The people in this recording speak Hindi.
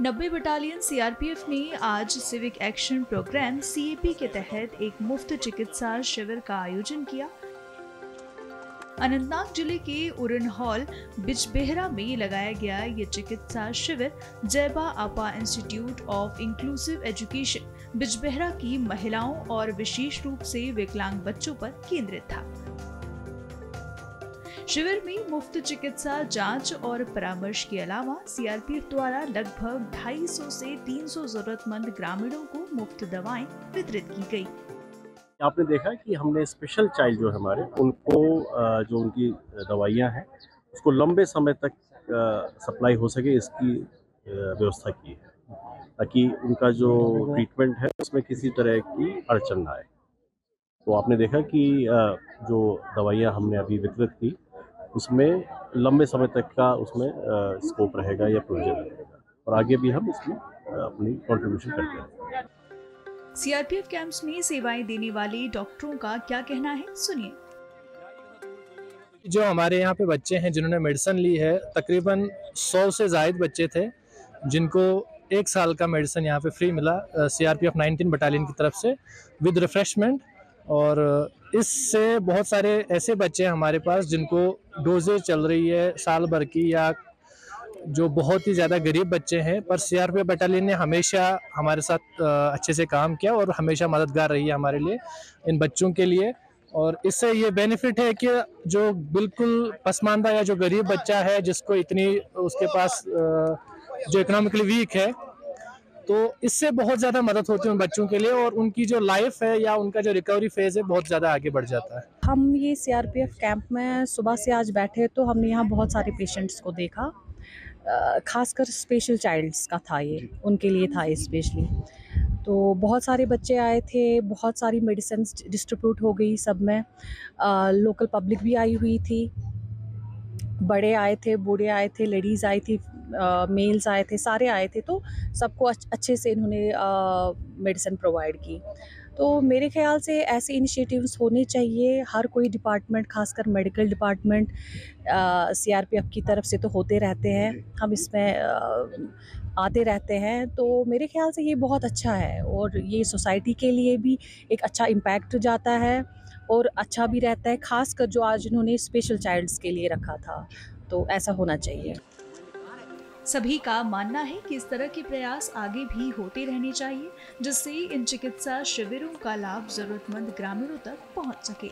नब्बे बटालियन सीआरपीएफ ने आज सिविक एक्शन प्रोग्राम सीएपी के तहत एक मुफ़्त चिकित्सा शिविर का आयोजन किया। अनंतनाग ज़िले के उरन हॉल, बिजबेहरा में लगाया गया ये चिकित्सा शिविर Zaiba Apa institute of inclusive education Bijbehara की महिलाओं और विशेष रूप से विकलांग बच्चों पर केंद्रित था। शिविर में मुफ़्त चिकित्सा, जाँच और परामर्श के अलावा सीआरपीएफ द्वारा लगभग 250 से 300 जरूरतमंद ग्रामीणों को मुफ़्त दवाएँ वितरित की गई। आपने देखा कि हमने स्पेशल चाइल्ड जो हमारे, उनको जो उनकी दवाइयाँ हैं, उसको लंबे समय तक सप्लाई हो सके, इसकी व्यवस्था की है, ताकि उनका जो ट्रीटमेंट है, उसमें किसी तरह की अड़चन ना आए। तो आपने देखा कि जो दवाइयाँ हमने अभी वितरित की उसमें लंबे समय तक का उसमें स्कोप रहेगा या प्रोविज़न रहेगा। और आगे भी हम इसमें अपनी कंट्रीब्यूशन करते हैं। सीआरपीएफ कैंप्स में सेवाएँ देने वाले डॉक्टरों का क्या कहना है? सुनिए। जो हमारे यहाँ पे बच्चे हैं जिन्होंने मेडिसिन ली है तकरीबन सौ से जायद बच्चे थे जिनको एक साल का मेडिसिन यहाँ पे फ्री मिला सीआरपीएफ 19 बटालियन की तरफ़ से विद रिफ्रेशमेंट और इससे बहुत सारे ऐसे बच्चे हैं हमारे पास जिनको डोजेज चल रही है साल भर की या जो बहुत ही ज़्यादा गरीब बच्चे हैं, पर सीआरपीएफ बटालियन ने हमेशा हमारे साथ अच्छे से काम किया और हमेशा मददगार रही है हमारे लिए, इन बच्चों के लिए। और इससे ये बेनिफिट है कि जो बिल्कुल पसमानदा या जो गरीब बच्चा है जिसको इतनी उसके पास जो इकोनॉमिकली वीक है तो इससे बहुत ज़्यादा मदद होती है उन बच्चों के लिए और उनकी जो लाइफ है या उनका जो रिकवरी फ़ेज़ है बहुत ज़्यादा आगे बढ़ जाता है। हम ये सीआरपीएफ कैंप में सुबह से आज बैठे तो हमने यहाँ बहुत सारे पेशेंट्स को देखा। खासकर स्पेशल चाइल्ड्स का था ये उनके लिए था स्पेशली तो बहुत सारे बच्चे आए थे बहुत सारी मेडिसिन डिस्ट्रीब्यूट हो गई सब में। आ, लोकल पब्लिक भी आई हुई थी। बड़े आए थे, बूढ़े आए थे लेडीज़ आई थी मेल्स आए थे, सारे आए थे तो सबको अच्छे से इन्होंने मेडिसिन प्रोवाइड की। तो मेरे ख्याल से ऐसे इनिशिएटिव्स होने चाहिए, हर कोई डिपार्टमेंट खासकर मेडिकल डिपार्टमेंट सीआरपीएफ की तरफ़ से तो होते रहते हैं, हम इसमें आते रहते हैं तो मेरे ख्याल से ये बहुत अच्छा है, और ये सोसाइटी के लिए भी एक अच्छा इम्पैक्ट जाता है। और अच्छा भी रहता है ख़ास कर जो आज इन्होंने स्पेशल चाइल्ड्स के लिए रखा था। तो ऐसा होना चाहिए। सभी का मानना है कि इस तरह के प्रयास आगे भी होते रहने चाहिए, जिससे इन चिकित्सा शिविरों का लाभ जरूरतमंद ग्रामीणों तक पहुँच सके।